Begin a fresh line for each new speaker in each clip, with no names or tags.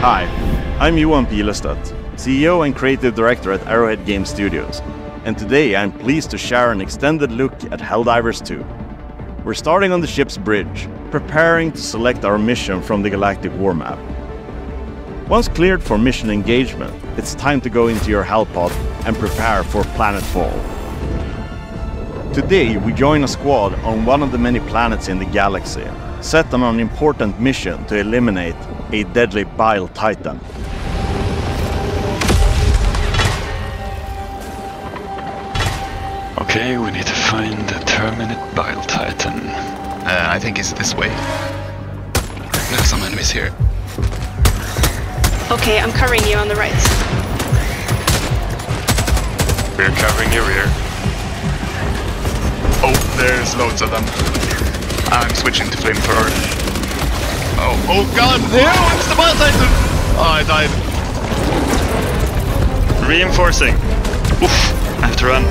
Hi, I'm Johan Pilestedt, CEO and Creative Director at Arrowhead Game Studios, and today I'm pleased to share an extended look at Helldivers 2. We're starting on the ship's bridge, preparing to select our mission from the Galactic War Map. Once cleared for mission engagement, it's time to go into your Hellpod and prepare for planetfall. Today we join a squad on one of the many planets in the galaxy, set on an important mission to eliminate a deadly bile titan.
Okay, we need to find the Terminate Bile Titan.
Uh, I think it's this way. There's some enemies here.
Okay, I'm covering you on the right.
We're covering your rear.
Oh, there's loads of them. I'm switching to flamethrower. Oh, oh god! No, it's the bile titan! Oh, I died.
Reinforcing. Oof, I have to run.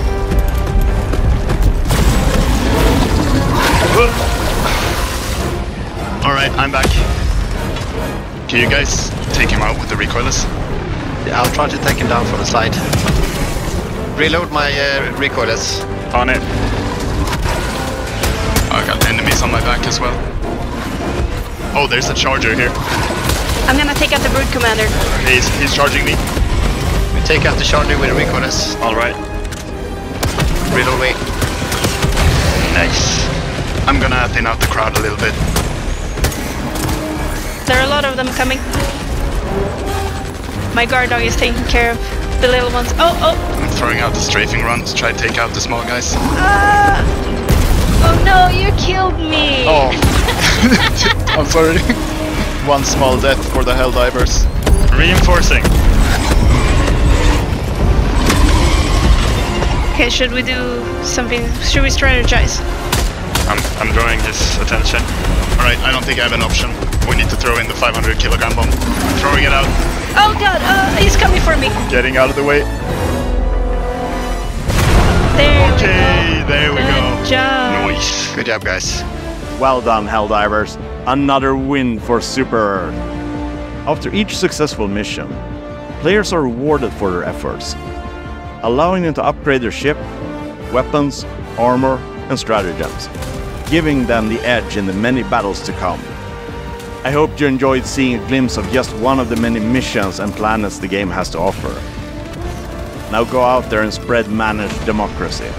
Alright, I'm back. Can you guys take him out with the recoilless?
Yeah, I'll try to take him down from the side. Reload my uh, recoilless.
On it.
I on my back as well. Oh, there's a charger here.
I'm gonna take out the brood commander.
He's, he's charging me.
We take out the charger with the recoilless.
Alright.
Reload me.
Nice. I'm gonna thin out the crowd a little bit.
There are a lot of them coming. My guard dog is taking care of the little ones. Oh, oh!
I'm throwing out the strafing run to try to take out the small guys.
Ah! Oh no, you killed me!
Oh. I'm sorry. One small death for the Helldivers.
Reinforcing.
Okay, should we do something? Should we strategize?
I'm, I'm drawing his attention.
Alright, I don't think I have an option. We need to throw in the 500 kilogram bomb. I'm Throwing it out.
Oh god, uh, he's coming for me.
Getting out of the way.
There
Okay, there we
we go.
Good job, guys.
Well done, Helldivers. Another win for Super Earth. After each successful mission, players are rewarded for their efforts, allowing them to upgrade their ship, weapons, armor, and stratagems, giving them the edge in the many battles to come. I hope you enjoyed seeing a glimpse of just one of the many missions and planets the game has to offer. Now go out there and spread managed democracy.